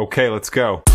Okay, let's go.